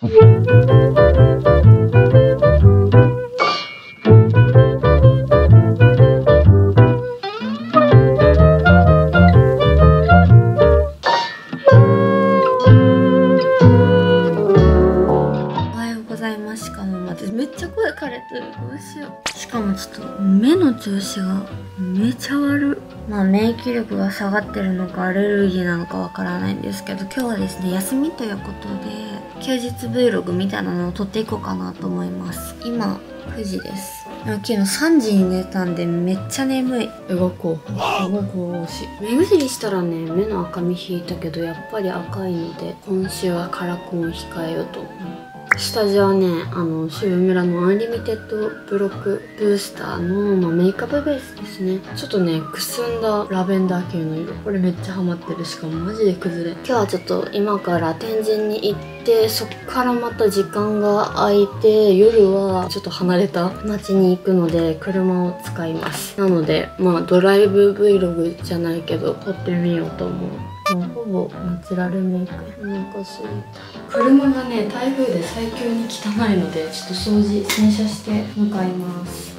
しかも私めっちゃ声枯れてる。どうしよう。しかもちょっと目の調子がめちゃ悪まあ免疫力が下がってるのかアレルギーなのかわからないんですけど今日はですね休みということで休日 Vlog みたいなのを撮っていこうかなと思います。今9時です。昨日3時に寝たんでめっちゃ眠い。動こう。すごい神々しい目薬したらね目の赤み引いたけどやっぱり赤いので今週はカラコンを控えようと。下地はねあのシュウウエムラのアンリミテッドブロックブースターの、まあ、メイクアップベースですね。ちょっとねくすんだラベンダー系の色。これめっちゃハマってる。しかもマジで崩れ今日はちょっと今から天神に行ってそっからまた時間が空いて夜はちょっと離れた町に行くので車を使います。なのでまあドライブ Vlog じゃないけど撮ってみようと思う。もうほぼナチュラルメイク。お腹すいた車がね台風で最強に汚いのでちょっと掃除洗車して向かいます。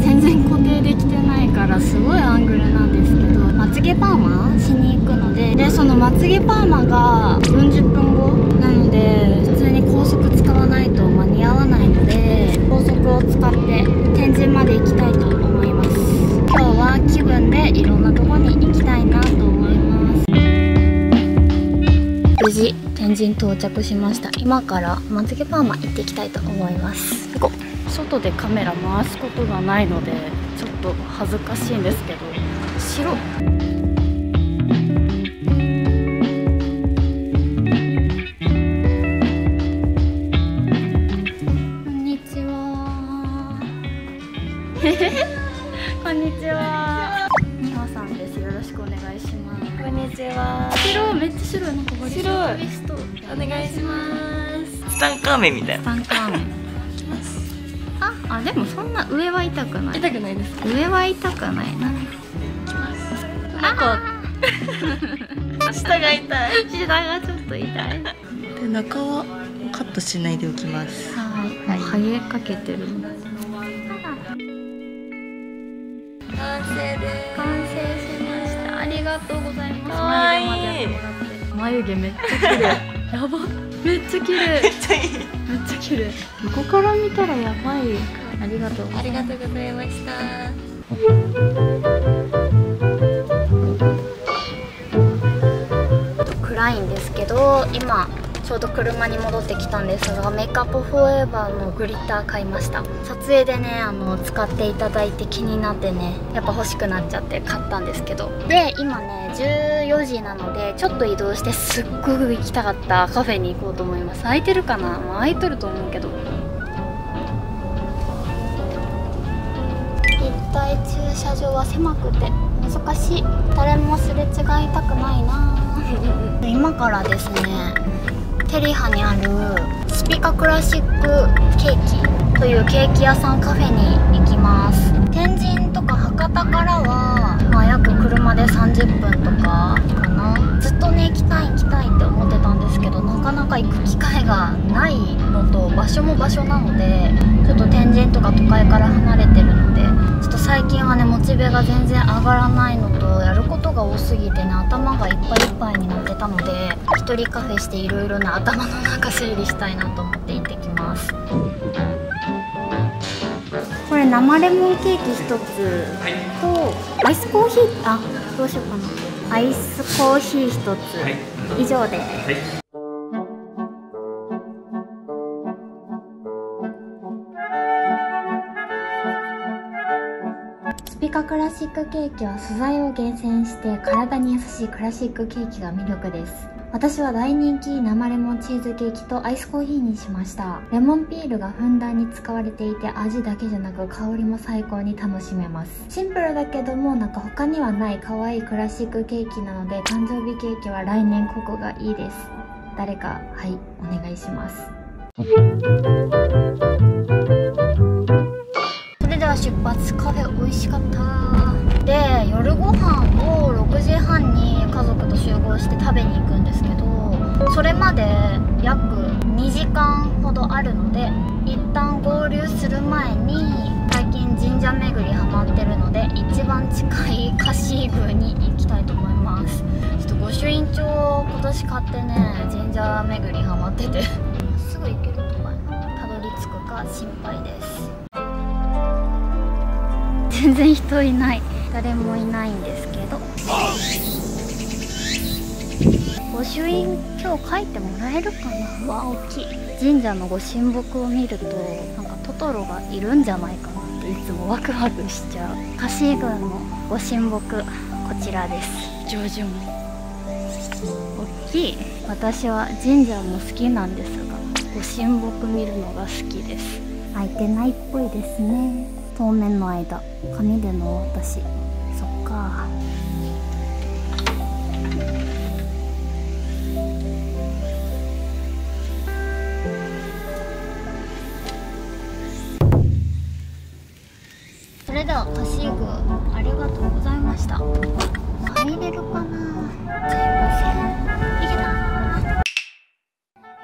全然固定できてないからすごいアングルなんですけどまつげパーマしに行くのででそのまつげパーマが40分後なので普通に高速使わないと間に合わないので高速を使って天神まで行きたいと思います。今日は気分でいろんなとこに行きたいなと思います。無事天神到着しました。今からまつげパーマ行っていきたいと思います。行こう。外でカメラ回すことがないのでちょっと恥ずかしいんですけど白。こんにちは。こんにちは。みほさんです。よろしくお願いします。こんにちは。白めっちゃ白い。なんか白い。お願いします。ツタンカーメンみたいな。ツタンカーメンああでもそんな上は痛くない。痛くないですか？上は痛くない。ななんか下が痛い。膝がちょっと痛い。はいで中はカットしないでおきます。はい。ハゲかけてる。完成で完成しました。ありがとうございます。かわいい。眉毛めっちゃ綺麗。やば。めっちゃ綺麗。めっちゃいい。めっちゃ綺麗。ここから見たらやばいありがとう。ありがとうございました。暗いんですけど今ちょうど車に戻ってきたんですがメイクアップフォーエバーのグリッター買いました。撮影でねあの使っていただいて気になってねやっぱ欲しくなっちゃって買ったんですけど。で今ね14時なのでちょっと移動してすっごく行きたかったカフェに行こうと思います。空いてるかな、まあ、空いとると思うけど立体駐車場は狭くて難しい。誰もすれ違いたくないな。今からですねテリハにあるスピカクラシックケーキというケーキ屋さんカフェに行きます。天神とか博多からは、まあ、約車で30分とかかな。ずっとね行きたい行きたいって思ってたんですけどなかなか行く機会がないのと場所も場所なのでちょっと天神とか都会から離れ最近はねモチベが全然上がらないのとやることが多すぎてね頭がいっぱいいっぱいになってたので一人カフェしていろいろな頭の中整理したいなと思って行ってきます。これ生レモンケーキ一つと、アイスコーヒーあどうしようかな。アイスコーヒー一つ、以上で。す、スラシックケーキは素材を厳選して体に優しいクラシックケーキが魅力です。私は大人気生レモンチーズケーキとアイスコーヒーにしました。レモンピールがふんだんに使われていて味だけじゃなく香りも最高に楽しめます。シンプルだけどもなんか他にはない可愛いクラシックケーキなので誕生日ケーキは来年ここがいいです。誰かはいお願いします。から出発カフェ美味しかったで夜ご飯を6時半に家族と集合して食べに行くんですけどそれまで約2時間ほどあるので一旦合流する前に最近神社巡りハマってるので一番近いカシー宮に行きたいと思いますちょっと御朱印帳を今年買ってね神社巡りハマっててすぐ行けるとかたどり着くか心配です全然人いない。誰もいないんですけど。御朱印今日書いてもらえるかな？わ大きい。神社のご神木を見るとなんかトトロがいるんじゃないかなっていつもワクワクしちゃう。カシー郡のご神木こちらです。ジョージョ大きい。私は神社も好きなんですがご神木見るのが好きです。開いてないっぽいですね当面の間紙での私そっか。それではカシーグありがとうございました。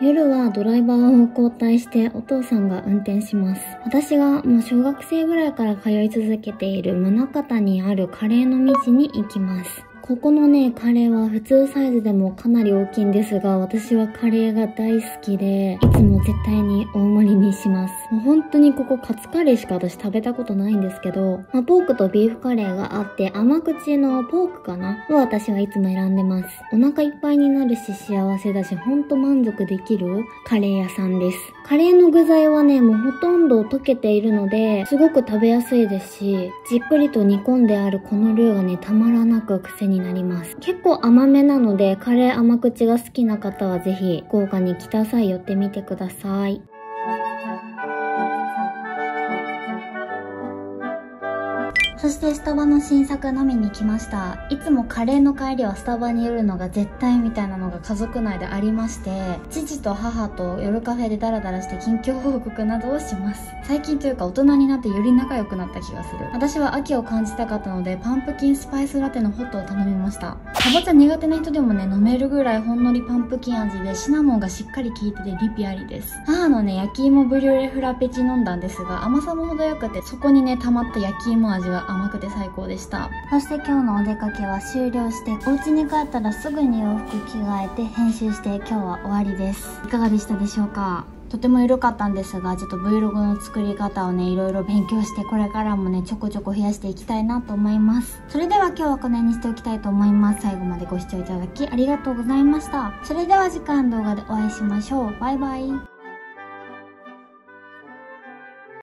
夜はドライバーを交代してお父さんが運転します。私がもう小学生ぐらいから通い続けている宗像にあるカレーの道に行きます。ここのね、カレーは普通サイズでもかなり大きいんですが、私はカレーが大好きで、いつも絶対に大盛りにします。もう本当にここカツカレーしか私食べたことないんですけど、まあ、ポークとビーフカレーがあって、甘口のポークかな？を私はいつも選んでます。お腹いっぱいになるし幸せだし、ほんと満足できるカレー屋さんです。カレーの具材はね、もうほとんど溶けているので、すごく食べやすいですし、じっくりと煮込んであるこのルーがね、たまらなく癖にになります。結構甘めなので、カレー甘口が好きな方はぜひ、福岡に来た際寄ってみてください。そしてスタバの新作飲みに来ました。いつもカレーの帰りはスタバに寄るのが絶対みたいなのが家族内でありまして、父と母と夜カフェでダラダラして近況報告などをします。最近というか大人になってより仲良くなった気がする。私は秋を感じたかったので、パンプキンスパイスラテのホットを頼みました。かぼちゃ苦手な人でもね、飲めるぐらいほんのりパンプキン味でシナモンがしっかり効いててリピありです。母のね、焼き芋ブリュレフラペチ飲んだんですが、甘さも程よくて、そこにね、溜まった焼き芋味が甘くて最高でした。そして今日のお出かけは終了して、お家に帰ったらすぐに洋服着替えて編集して今日は終わりです。いかがでしたでしょうか？とても緩かったんですが、ちょっと Vlog の作り方をね、いろいろ勉強して、これからもね、ちょこちょこ増やしていきたいなと思います。それでは今日はこの辺にしておきたいと思います。最後までご視聴いただきありがとうございました。それでは次回の動画でお会いしましょう。バイバイ。